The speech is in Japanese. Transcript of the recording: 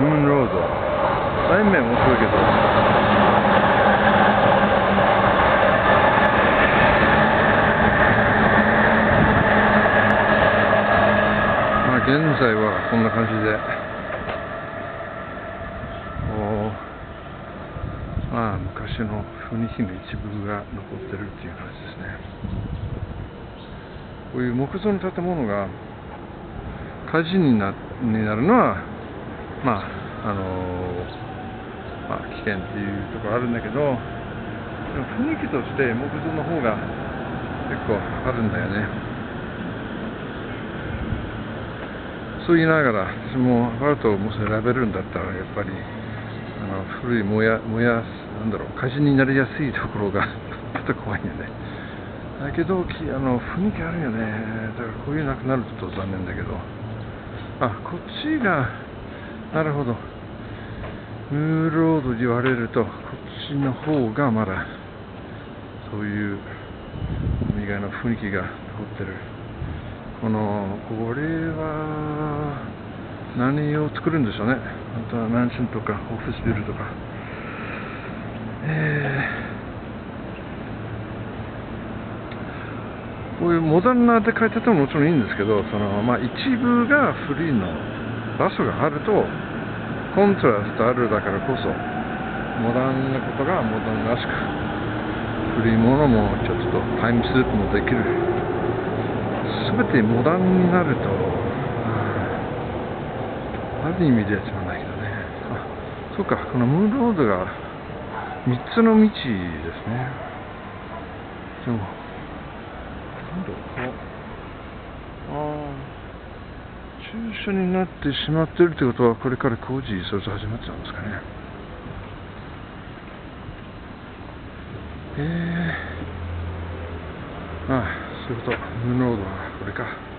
ムーンロード。対面面白いけど。まあ現在はこんな感じで。おー。まあ昔の雰囲気の一部が残ってるっていう感じですね。こういう木造の建物が火事になになるのはまああのまあ危険っていうところあるんだけどでも雰囲気として木造の方が結構あるんだよね。そう言いながら私もアパートをもし選べるんだったらやっぱりあの古い燃や燃やなんだろう火事になりやすいところが ちょっと怖いよね。だけどあの雰囲気あるよね。だからこういうなくなると残念だけど。あこっちがなるほど。ムーロードで言われるとこっちの方がまだそういう意外な雰囲気が残ってる。このこれは何を作るんでしょうね。あとはマンションとかオフィスビルとか。えー。こういうモダンなで書いててももちろんいいんですけどその、まあ、一部が古いの場所があるとコントラストあるだからこそモダンなことがモダンらしく古いものもちょっとタイムスリップもできる。全てモダンになるとある意味でつまないけどね。あそうかこのムーンロードが3つの道ですね。でもなんだろうこうああ駐車になってしまってるってことはこれから工事それと始まっちゃうんですかね。えー、ああそういうこと。無能度はこれか。